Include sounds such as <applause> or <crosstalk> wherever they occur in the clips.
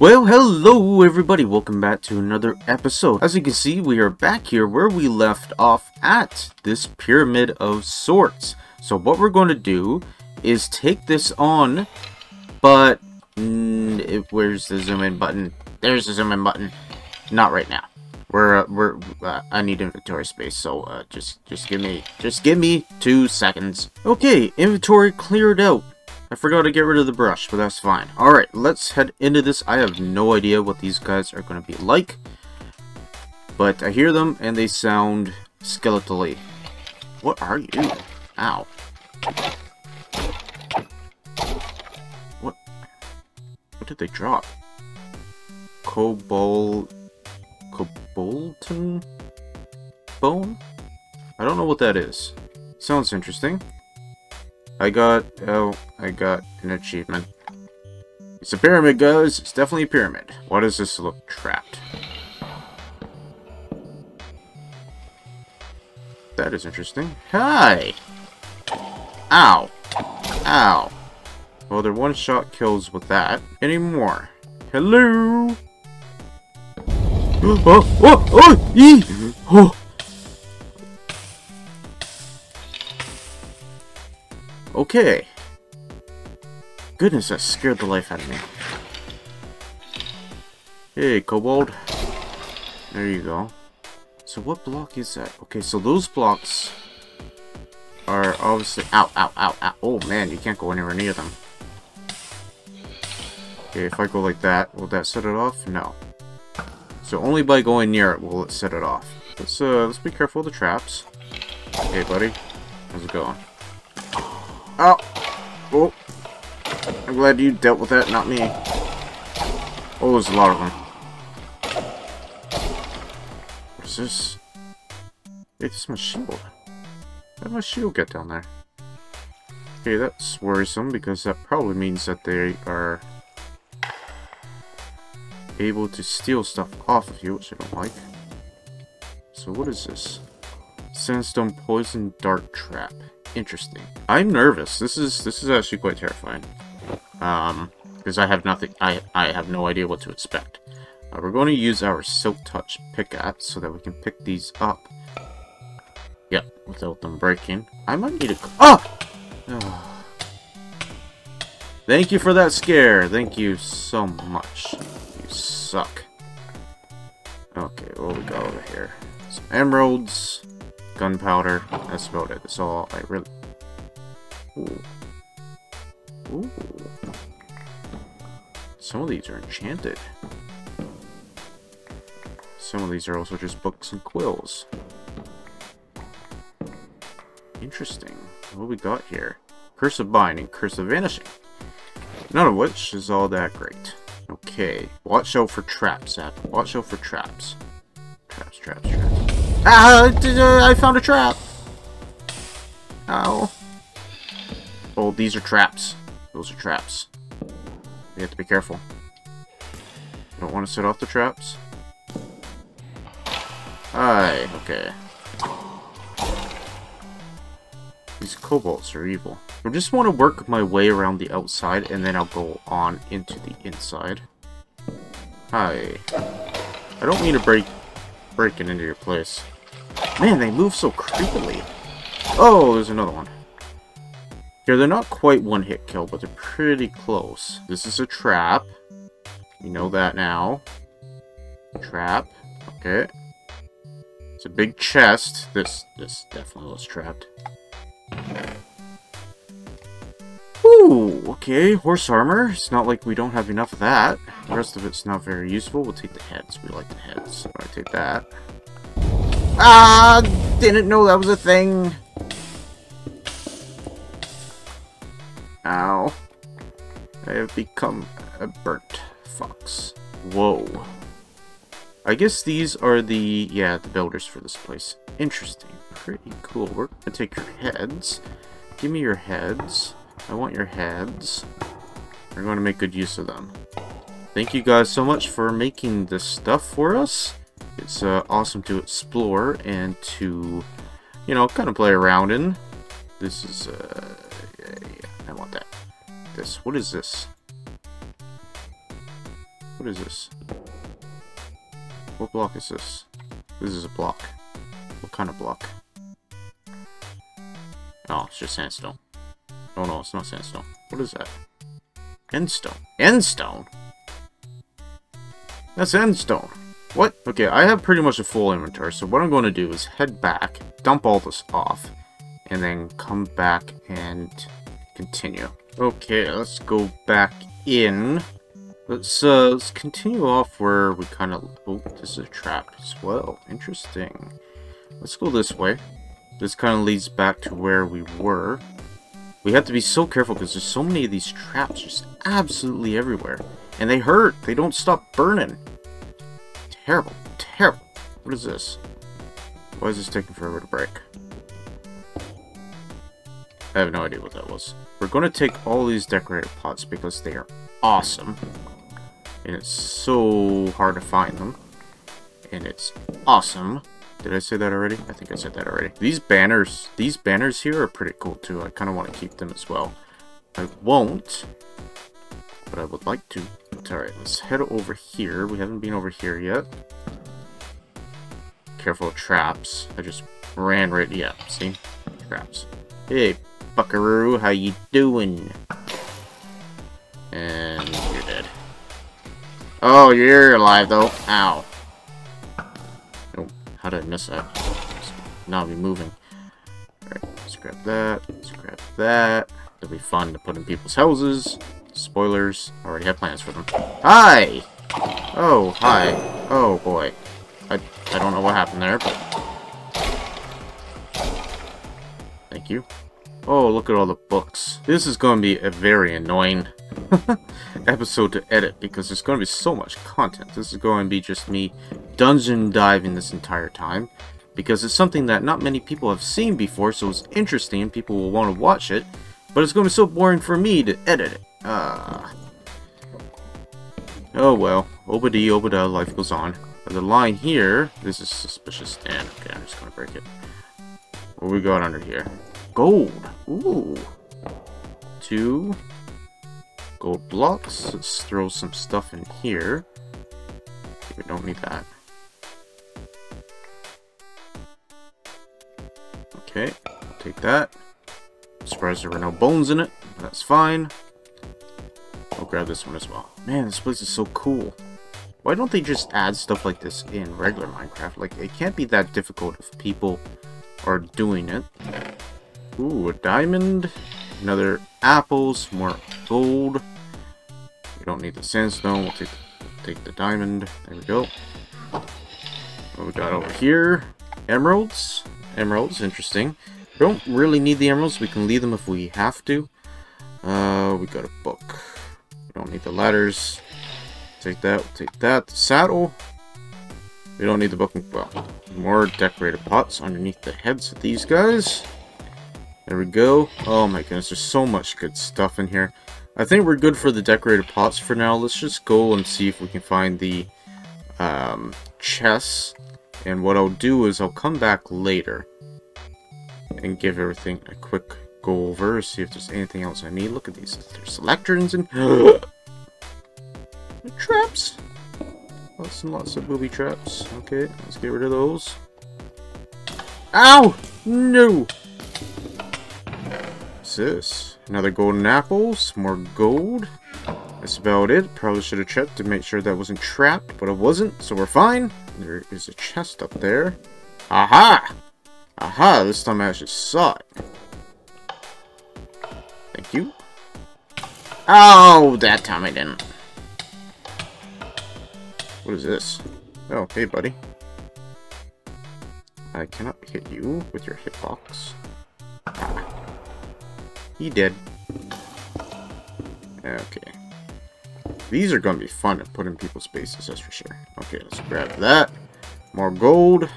Well, hello everybody, welcome back to another episode. As you can see, we are back here where we left off at this pyramid of sorts. So what we're going to do is take this on, but mm, it, where's the zoom in button? There's the zoom in button. Not right now. We're uh, we're uh, I need inventory space, so uh, just just give me just give me two seconds. Okay, inventory cleared out. I forgot to get rid of the brush, but that's fine. Alright, let's head into this. I have no idea what these guys are going to be like. But I hear them, and they sound skeletally. What are you? Ow. What? What did they drop? Cobalt... Cobolton? Bone? I don't know what that is. Sounds interesting. I got, oh, I got an achievement. It's a pyramid, guys. It's definitely a pyramid. Why does this look trapped? That is interesting. Hi! Ow! Ow! Well, they're one-shot kills with that. Any more? Hello? <gasps> oh! Oh! Oh! Ee! Oh! Okay. Goodness, that scared the life out of me. Hey, Kobold. There you go. So what block is that? Okay, so those blocks are obviously... Ow, ow, ow, ow. Oh, man, you can't go anywhere near them. Okay, if I go like that, will that set it off? No. So only by going near it will it set it off. Let's, uh, let's be careful of the traps. Hey, buddy. How's it going? Oh! Oh! I'm glad you dealt with that, not me. Oh, there's a lot of them. What's this? Hey, this is my shield. How did my shield get down there? Okay, that's worrisome because that probably means that they are able to steal stuff off of you, which I don't like. So what is this? Sandstone Poison Dart Trap. Interesting. I'm nervous. This is this is actually quite terrifying. Um, because I have nothing. I I have no idea what to expect. Uh, we're going to use our Silk Touch pickaxe so that we can pick these up. Yep, without them breaking. I might need a. Oh! <sighs> Thank you for that scare. Thank you so much. You suck. Okay, what we got over here? Some emeralds gunpowder. That's about it. That's all I really... Ooh. Ooh. Some of these are enchanted. Some of these are also just books and quills. Interesting. What we got here? Curse of Binding, Curse of Vanishing. None of which is all that great. Okay. Watch out for traps, Zap. Watch out for traps. Traps, traps, traps. Ah! I found a trap! Ow. Oh, these are traps. Those are traps. We have to be careful. Don't want to set off the traps? Hi, okay. These kobolds are evil. I just want to work my way around the outside, and then I'll go on into the inside. Hi. I don't mean to break breaking into your place. Man, they move so creepily. Oh, there's another one. Here, they're not quite one-hit kill, but they're pretty close. This is a trap. You know that now. Trap. Okay. It's a big chest. This this definitely was trapped. Ooh, okay, horse armor. It's not like we don't have enough of that. The rest of it's not very useful. We'll take the heads. We like the heads. I take that. Ah, didn't know that was a thing. Ow. I have become a burnt fox. Whoa. I guess these are the, yeah, the builders for this place. Interesting. Pretty cool. We're gonna take your heads. Give me your heads. I want your heads. We're going to make good use of them. Thank you guys so much for making this stuff for us. It's uh, awesome to explore and to, you know, kind of play around in. This is, uh, yeah, I want that. This, what is this? What is this? What block is this? This is a block. What kind of block? Oh, it's just sandstone. Oh no, it's not sandstone. What is that? Endstone. Endstone? That's endstone. What? Okay, I have pretty much a full inventory, so what I'm going to do is head back, dump all this off, and then come back and continue. Okay, let's go back in. Let's, uh, let's continue off where we kind of... Oh, this is a trap as well. Interesting. Let's go this way. This kind of leads back to where we were. We have to be so careful because there's so many of these traps just absolutely everywhere. And they hurt. They don't stop burning. Terrible. Terrible. What is this? Why is this taking forever to break? I have no idea what that was. We're going to take all these decorative pots because they are awesome. And it's so hard to find them. And it's awesome. Did I say that already? I think I said that already. These banners, these banners here are pretty cool too. I kind of want to keep them as well. I won't, but I would like to. Alright, let's head over here. We haven't been over here yet. Careful traps. I just ran right, yeah, see? Traps. Hey, buckaroo, how you doing? And you're dead. Oh, you're alive though. Ow. How did I miss that? Now be moving. Alright, let's grab that. Let's grab that. It'll be fun to put in people's houses. Spoilers. Already have plans for them. Hi! Oh, hi. Oh, boy. I, I don't know what happened there, but... Thank you. Oh, look at all the books. This is going to be a very annoying <laughs> episode to edit because there's going to be so much content. This is going to be just me dungeon diving this entire time because it's something that not many people have seen before, so it's interesting people will want to watch it, but it's going to be so boring for me to edit it. Ah. Oh well, Obadi Obada, life goes on. The line here, this is suspicious stand. Okay, I'm just gonna break it. What we got under here? Gold. Ooh. Two gold blocks. Let's throw some stuff in here. We don't need that. Okay, take that. surprised there were no bones in it. That's fine. I'll grab this one as well. Man, this place is so cool. Why don't they just add stuff like this in regular Minecraft? Like, it can't be that difficult if people are doing it. Ooh, a diamond. Another apples, more gold. We don't need the sandstone. We'll take, take the diamond. There we go. What we got over here? Emeralds. Emeralds, interesting. We don't really need the emeralds. We can leave them if we have to. Uh, we got a book. We don't need the ladders. Take that, take that. The saddle. We don't need the book. Well, more decorated pots underneath the heads of these guys. There we go. Oh my goodness, there's so much good stuff in here. I think we're good for the decorated pots for now. Let's just go and see if we can find the um, chests. And what I'll do is I'll come back later and give everything a quick go over, see if there's anything else I need. Look at these. There's lecterns and... <gasps> traps! Lots and lots of booby traps. Okay, let's get rid of those. Ow! No! What's this? Another golden apple, some more gold. That's about it. Probably should have checked to make sure that wasn't trapped, but it wasn't, so we're fine. There is a chest up there. Aha! Aha, this time I actually saw it. Thank you. Oh, that time I didn't. What is this? Oh, hey, buddy. I cannot hit you with your hitbox. Ah. He did. Okay. These are going to be fun to put in people's bases, that's for sure. Okay, let's grab that. More gold. A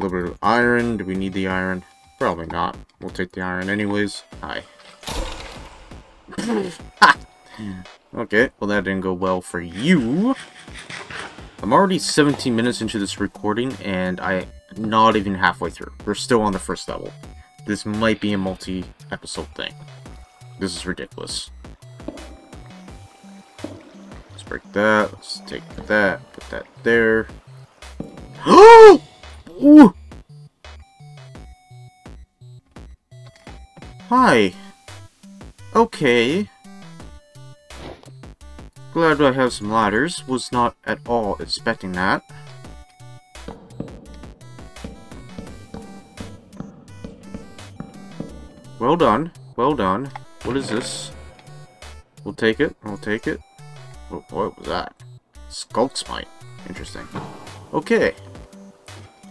little bit of iron. Do we need the iron? Probably not. We'll take the iron anyways. Hi. <laughs> okay, well that didn't go well for you. I'm already 17 minutes into this recording, and I'm not even halfway through. We're still on the first level. This might be a multi-episode thing. This is ridiculous. Let's break that. Let's take that. Put that there. <gasps> Ooh! Hi. Okay. Glad I have some ladders. Was not at all expecting that. Well done. Well done. What is this? We'll take it. We'll take it. What, what was that? Sculk Smite. Interesting. Okay.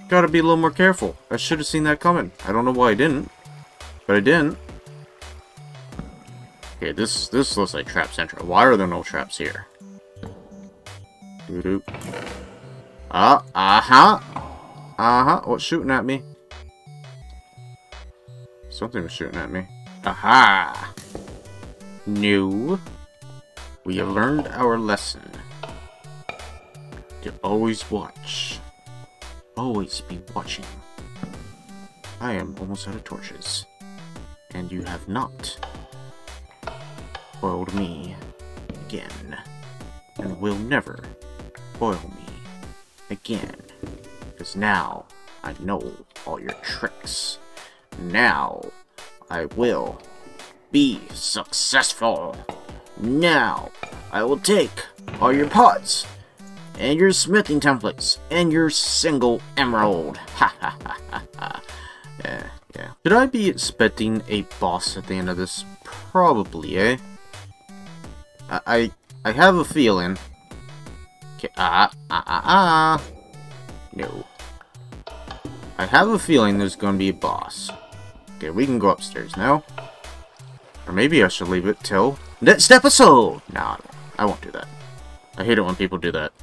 Gotta be a little more careful. I should have seen that coming. I don't know why I didn't. But I didn't. Okay, this this looks like Trap Central. Why are there no traps here? Doo -doo. Uh, uh-huh. Uh-huh. What's shooting at me? Something was shooting at me. Aha! No. We have learned our lesson. To always watch. Always be watching. I am almost out of torches. And you have not foiled me again. And will never foil me again. Because now I know all your tricks. Now I will be successful. Now I will take all your pots and your smithing templates and your single emerald. <laughs> Ha ha ha ha ha. Yeah, yeah. Should I be expecting a boss at the end of this? Probably, eh? I I, I have a feeling. Okay, ah ah ah ah. No. I have a feeling there's gonna be a boss. Okay, we can go upstairs now. Or maybe I should leave it till next episode! Nah, I won't do that. I hate it when people do that.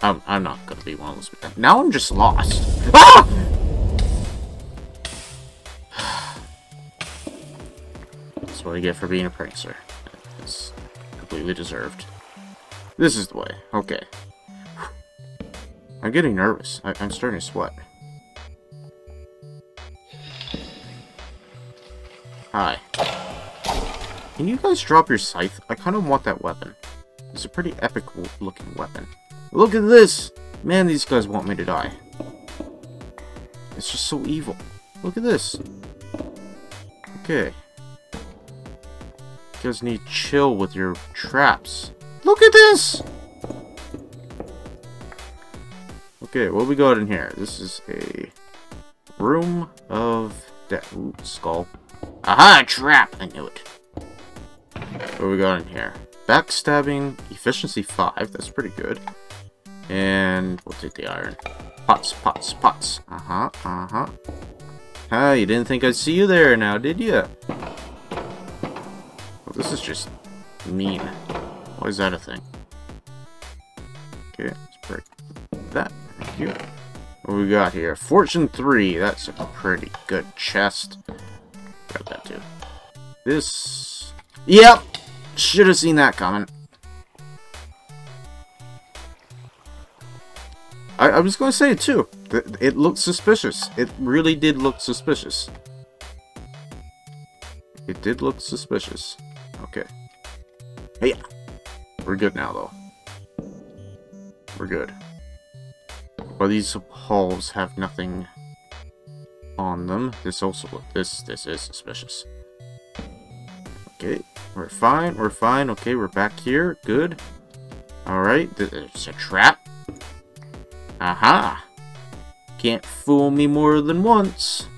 I'm, I'm not gonna be one of those. people. Now I'm just lost. Ah! That's what I get for being a prankster. It's completely deserved. This is the way. Okay. I'm getting nervous. I I'm starting to sweat. Hi. Can you guys drop your scythe? I kind of want that weapon. It's a pretty epic looking weapon. Look at this! Man, these guys want me to die. It's just so evil. Look at this. Okay. You guys need chill with your traps. Look at this! Okay, what we got in here? This is a room of death. Ooh, skull. Aha, trap! I knew it. What we got in here? Backstabbing, efficiency 5, that's pretty good. And we'll take the iron. Pots, pots, pots. Uh-huh, uh-huh. Ah, you didn't think I'd see you there now, did you? Well, this is just mean. Why is that a thing? Okay, let's break that. Thank you. What we got here? Fortune 3. That's a pretty good chest. Grab that too. This... Yep! Should have seen that coming. I, I was going to say it too. It looked suspicious. It really did look suspicious. It did look suspicious. Okay. Hey, we're good now though. We're good. But these halls have nothing on them. This also this this is suspicious. Okay, we're fine. We're fine. Okay, we're back here. Good. All right, it's a trap. Aha! Can't fool me more than once.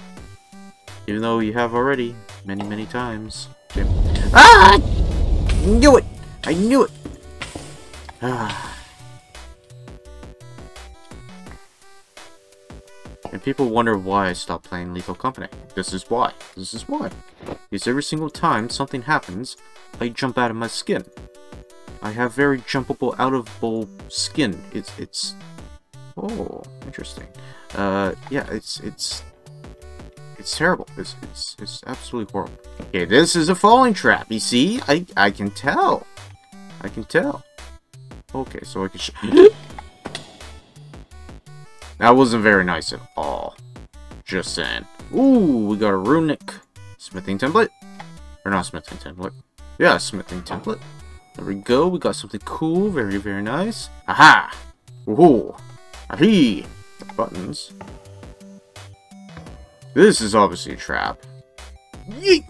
Even though you have already, many, many times. Okay. Ah! I knew it! I knew it! Ah. And people wonder why I stopped playing Lethal Company. This is why. This is why. Because every single time something happens, I jump out of my skin. I have very jumpable, out of bowl skin. It's it's Oh, interesting. Uh, yeah, it's it's it's terrible. It's it's it's absolutely horrible. Okay, this is a falling trap. You see, I I can tell. I can tell. Okay, so I can. That wasn't very nice at all. Just saying. Ooh, we got a runic smithing template. Or not smithing template. Yeah, smithing template. There we go. We got something cool. Very, very nice. Aha! Ooh! Ahee! Buttons. This is obviously a trap. Yeet!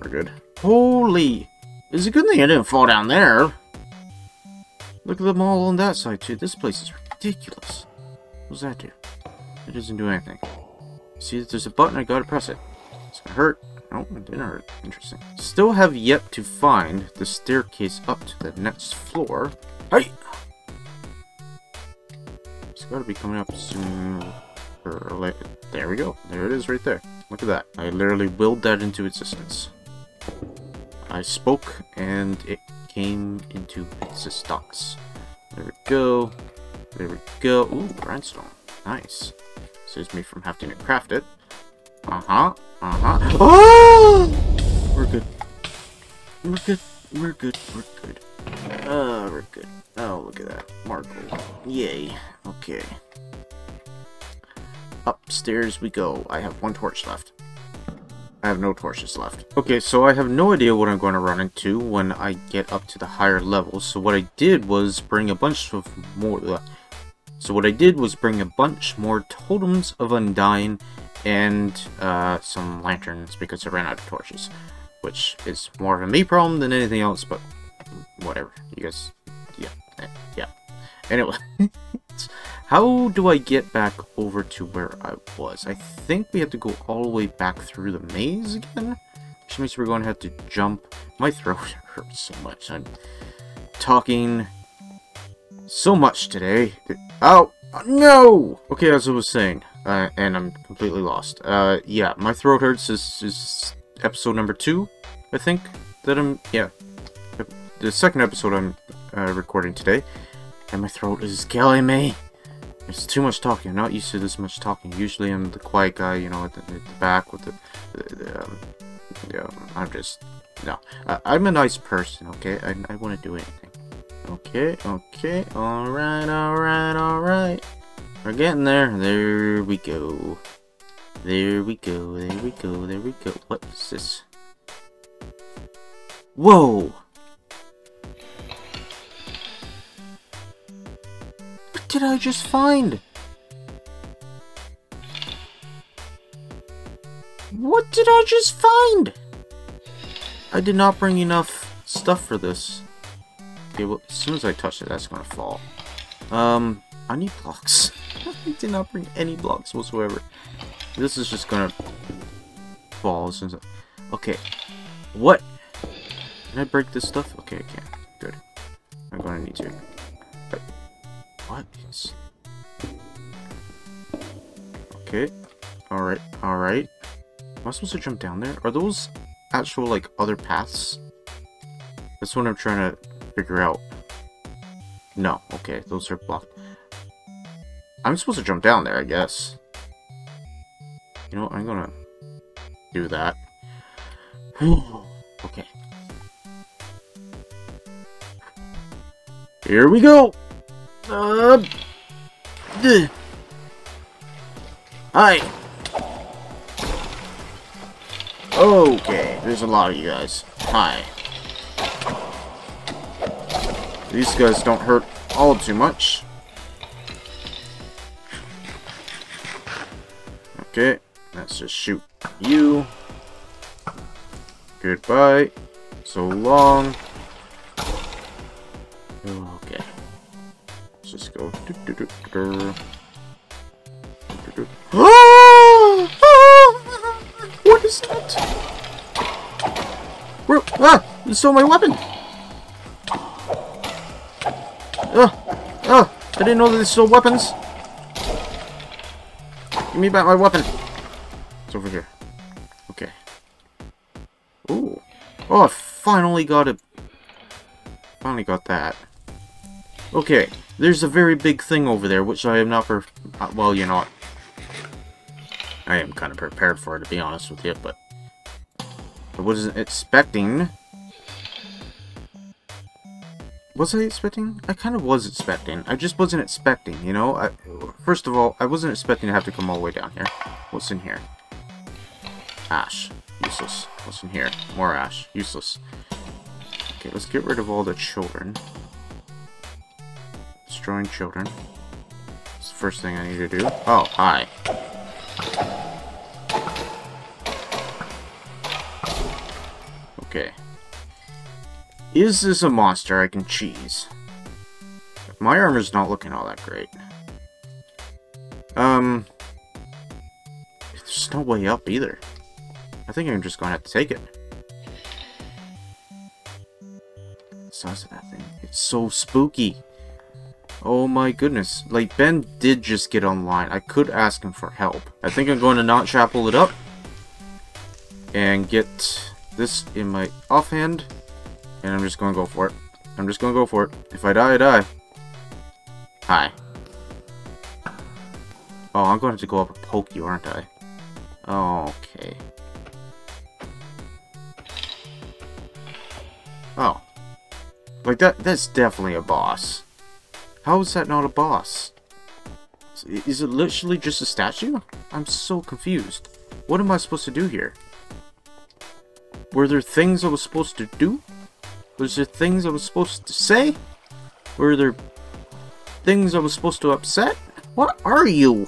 We're good. Holy! It's a good thing I didn't fall down there. Look at them all on that side, too. This place is ridiculous. What does that do? It doesn't do anything. See, there's a button, I gotta press it. It's gonna hurt. Nope, it didn't hurt. Interesting. Still have yet to find the staircase up to the next floor. Hey! It's gotta be coming up soon. There we go. There it is right there. Look at that. I literally willed that into existence. I spoke and it came into existence. There we go. There we go. Ooh, grindstone. Nice. Saves me from having to craft it. Uh-huh. Uh-huh. Oh! <gasps> We're good. We're good. We're good. We're good. Uh, we're good. Oh, look at that. Marble. Yay. Okay. Upstairs we go. I have one torch left. I have no torches left. Okay, so I have no idea what I'm going to run into when I get up to the higher levels. So what I did was bring a bunch of more... Uh, so what I did was bring a bunch more totems of Undying and uh, some lanterns because I ran out of torches. Which is more of a me problem than anything else, but whatever. You guys, yeah, eh, yeah. Anyway, <laughs> how do I get back over to where I was? I think we have to go all the way back through the maze again, which means we're going to have to jump. My throat <laughs> hurts so much. I'm talking so much today. Oh, no! Okay, as I was saying, uh, and I'm completely lost. Uh, yeah, my throat hurts is, is episode number two, I think, that I'm, yeah. The second episode I'm uh, recording today, and my throat is killing me. It's too much talking. I'm not used to this much talking. Usually I'm the quiet guy, you know, at the, at the back with the, the, the um, yeah, I'm just, no. I'm a nice person, okay? I, I want to do anything. Okay, okay, alright, alright, alright. We're getting there. There we go. There we go, there we go, there we go. What is this? Whoa! What did I just find? What did I just find? I did not bring enough stuff for this. Okay, well, as soon as I touch it, that's gonna fall. Um, I need blocks. <laughs> I did not bring any blocks whatsoever. This is just gonna fall I... Okay. What? Can I break this stuff? Okay, I can. Good. I'm gonna need to. But what is... Okay. Alright, alright. Am I supposed to jump down there? Are those actual, like, other paths? That's what I'm trying to figure out. No, okay, those are blocked. I'm supposed to jump down there, I guess. You know what, I'm gonna do that. <sighs> okay. Here we go! Uh, <sniffs> Hi! Okay, there's a lot of you guys. Hi. These guys don't hurt all too much. Okay, let's just shoot you. Goodbye. So long. Okay. Let's just go. <gasps> what is that? Where? Ah! You stole my weapon! I didn't know that they stole weapons! Give me back my weapon! It's over here. Okay. Ooh. Oh, I finally got it. Finally got that. Okay. There's a very big thing over there, which I am not per... Uh, well, you know what. I am kind of prepared for it, to be honest with you, but... I wasn't expecting was I expecting? I kind of was expecting. I just wasn't expecting, you know? I, first of all, I wasn't expecting to have to come all the way down here. What's in here? Ash. Useless. What's in here? More ash. Useless. Okay, let's get rid of all the children. Destroying children. It's the first thing I need to do. Oh, hi. Okay. Is this a monster I can cheese? My armor's not looking all that great. Um... There's no way up either. I think I'm just gonna have to take it. The size of that thing. It's so spooky. Oh my goodness. Like, Ben did just get online. I could ask him for help. I think I'm going to not chapel it up. And get this in my offhand. And I'm just to go for it. I'm just to go for it. If I die, I die. Hi. Oh, I'm going to have to go up and poke you, aren't I? Okay. Oh. Like, that, that's definitely a boss. How is that not a boss? Is it literally just a statue? I'm so confused. What am I supposed to do here? Were there things I was supposed to do? Was there things I was supposed to say? Were there things I was supposed to upset? What are you?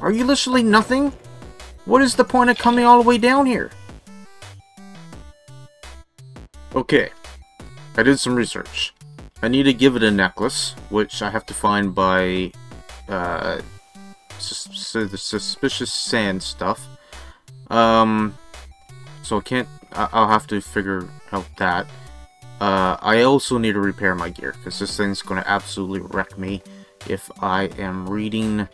Are you literally nothing? What is the point of coming all the way down here? Okay, I did some research. I need to give it a necklace, which I have to find by uh, sus the suspicious sand stuff. Um, so I can't. I'll have to figure out that. Uh, I also need to repair my gear because this thing's going to absolutely wreck me if I am reading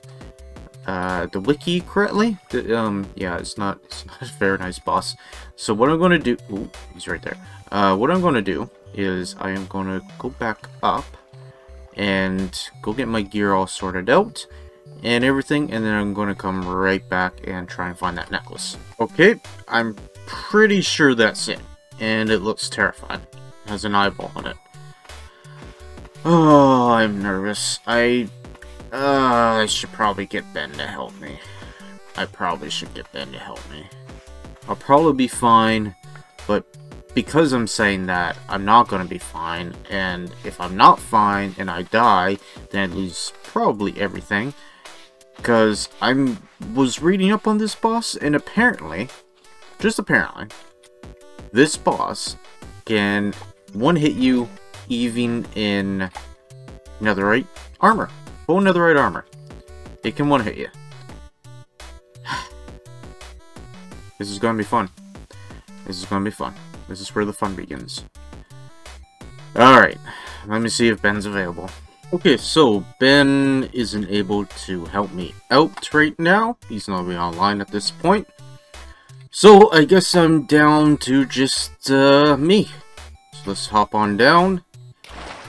uh, the wiki correctly. The, um, yeah, it's not. It's not a very nice boss. So what I'm going to do? Ooh, he's right there. Uh, what I'm going to do is I am going to go back up and go get my gear all sorted out and everything and then I'm going to come right back and try and find that necklace. Okay, I'm pretty sure that's it and it looks terrifying. It has an eyeball on it. Oh, I'm nervous. I, uh, I should probably get Ben to help me. I probably should get Ben to help me. I'll probably be fine, but because I'm saying that, I'm not going to be fine, and if I'm not fine and I die, then I lose probably everything. Because I was reading up on this boss, and apparently, just apparently, this boss can one-hit you even in netherite armor. Full netherite armor. It can one-hit you. <sighs> this is going to be fun. This is going to be fun. This is where the fun begins. Alright, let me see if Ben's available. Okay, so Ben isn't able to help me out right now. He's not really online at this point. So I guess I'm down to just uh, me. So let's hop on down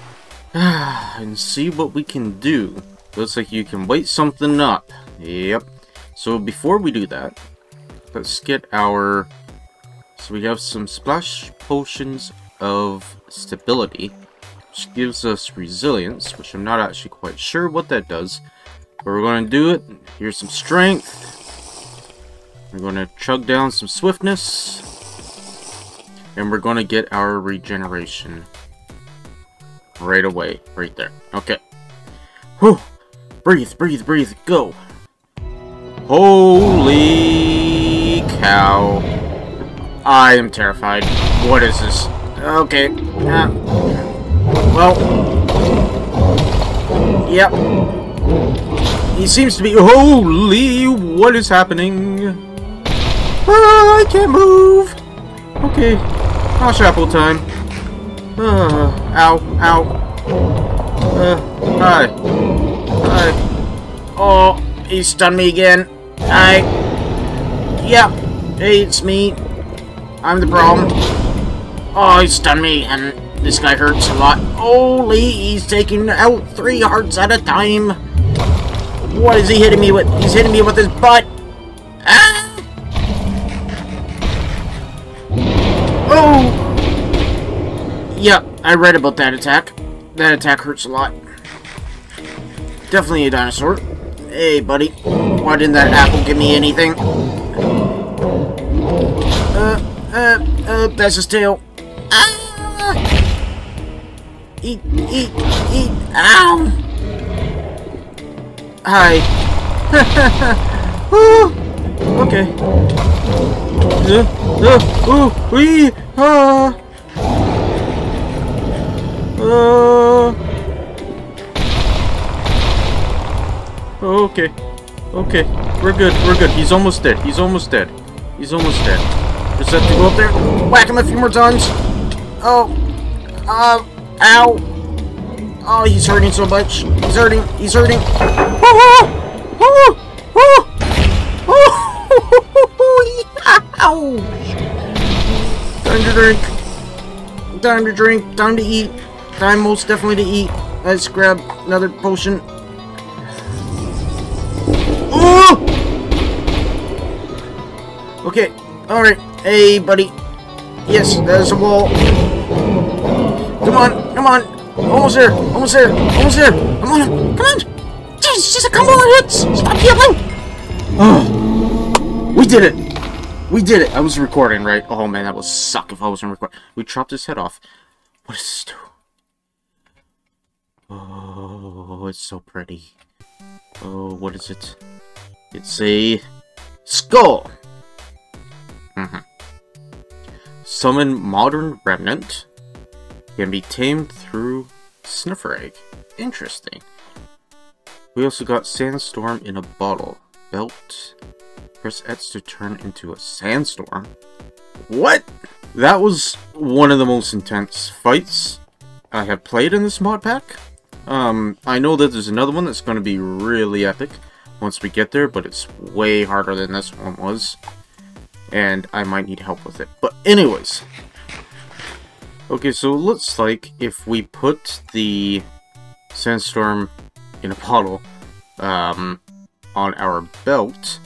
<sighs> and see what we can do. Looks like you can wait something up. Yep. So before we do that, let's get our so we have some splash potions of stability, which gives us resilience, which I'm not actually quite sure what that does. But we're going to do it. Here's some strength. We're going to chug down some swiftness. And we're going to get our regeneration right away, right there. Okay. Whew. Breathe, breathe, breathe, go. Holy cow. I am terrified. What is this? Okay. Uh, well. Yep. He seems to be... Holy! What is happening? Ah, I can't move! Okay. I'll chapel time. Uh, ow, ow. Uh, hi. Hi. Oh, he stunned me again. Hi. Yep. Hey, it's me. I'm the problem. Oh, he stunned me, and this guy hurts a lot. Holy, he's taking out three hearts at a time. What is he hitting me with? He's hitting me with his butt. Yeah, I read about that attack. That attack hurts a lot. Definitely a dinosaur. Hey, buddy. Why didn't that apple give me anything? Uh, uh, uh, that's his tail. Ah! Eat, eat, eat. Ow! Hi. <laughs> okay. Uh, uh, ooh, wee, ah. Uh. Okay. Okay. We're good. We're good. He's almost dead. He's almost dead. He's almost dead. Just have to go up there, whack him a few more times. Oh. Uh. Ow. Oh, he's hurting so much. He's hurting. He's hurting. Time to drink. Time to drink. Time to eat. Time most definitely to eat. Let's grab another potion. Oh! Okay. Alright. Hey, buddy. Yes, there's a wall. Come on. Come on. Almost there. Almost there. Almost there. Come on. Come on. Jeez, just a couple hits. Stop yelling. Oh. We did it. We did it. I was recording, right? Oh, man, that would suck if I wasn't recording. We chopped his head off. What this do? Oh, it's so pretty. Oh, what is it? It's a skull. Mm -hmm. Summon Modern Remnant. Can be tamed through Sniffer Egg. Interesting. We also got Sandstorm in a bottle. Belt. Press X to turn into a sandstorm. What? That was one of the most intense fights I have played in this mod pack. Um, I know that there's another one that's going to be really epic once we get there, but it's way harder than this one was. And I might need help with it. But anyways. Okay, so it looks like if we put the Sandstorm in a bottle um, on our belt,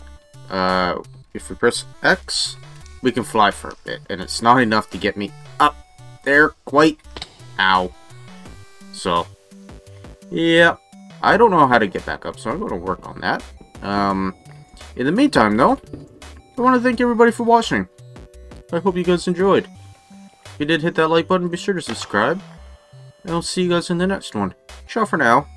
uh, if we press X, we can fly for a bit. And it's not enough to get me up there quite. Ow. So, yeah, I don't know how to get back up, so I'm going to work on that. Um, in the meantime, though, I want to thank everybody for watching. I hope you guys enjoyed. If you did hit that like button, be sure to subscribe. And I'll see you guys in the next one. Ciao for now.